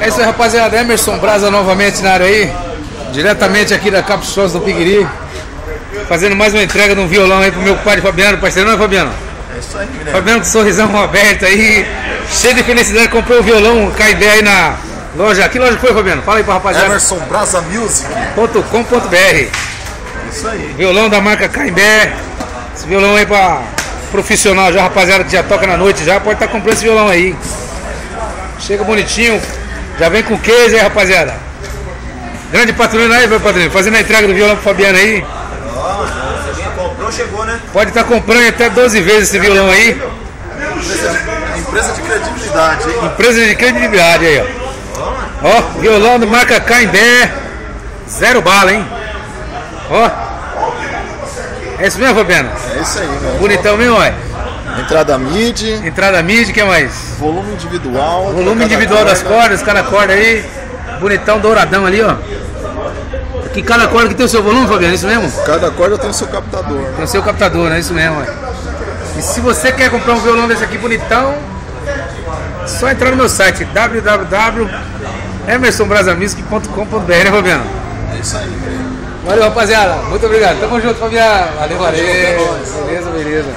É isso aí, rapaziada. Emerson Brasa novamente na área aí. Diretamente aqui da Caprichosa do Piguiri. Fazendo mais uma entrega de um violão aí pro meu pai Fabiano, parceiro, não é Fabiano? É isso aí, Guilherme. Fabiano com sorrisão aberto aí, cheio de felicidade, comprou o violão KD aí na loja. Que loja foi, Fabiano? Fala aí pra rapaziada. Emerson Brasa Music. .com.br Isso aí. Violão da marca Caimbé. Esse violão aí pra profissional já, rapaziada que já toca na noite já, pode estar comprando esse violão aí. Chega bonitinho, já vem com case aí, rapaziada. Grande patrulho aí, meu patrulho, fazendo a entrega do violão pro Fabiano aí. Comprou, chegou, né? Pode estar comprando em até 12 vezes esse violão aí. Empresa de, credibilidade, hein? Empresa de credibilidade aí, ó. Ó, violão da marca Caimbé. Zero bala, hein? Ó. É isso mesmo, Fabiano? É isso aí, velho. Bonitão mesmo, ó. Entrada MIDI, Entrada mid, que mais? volume individual. Volume individual das corda. cordas, cada corda aí. Bonitão, douradão ali, ó. Aqui cada corda que tem o seu volume, Fabiano, é isso mesmo? Cada corda tem o seu captador. Tem o seu captador, né? É isso mesmo. E se você quer comprar um violão desse aqui bonitão, só entrar no meu site www.emersonbrasamusic.com.br, né, Fabiano? É isso aí. Valeu, rapaziada. Muito obrigado. Tamo junto, Fabiano. Valeu, valeu. é. Beleza, beleza.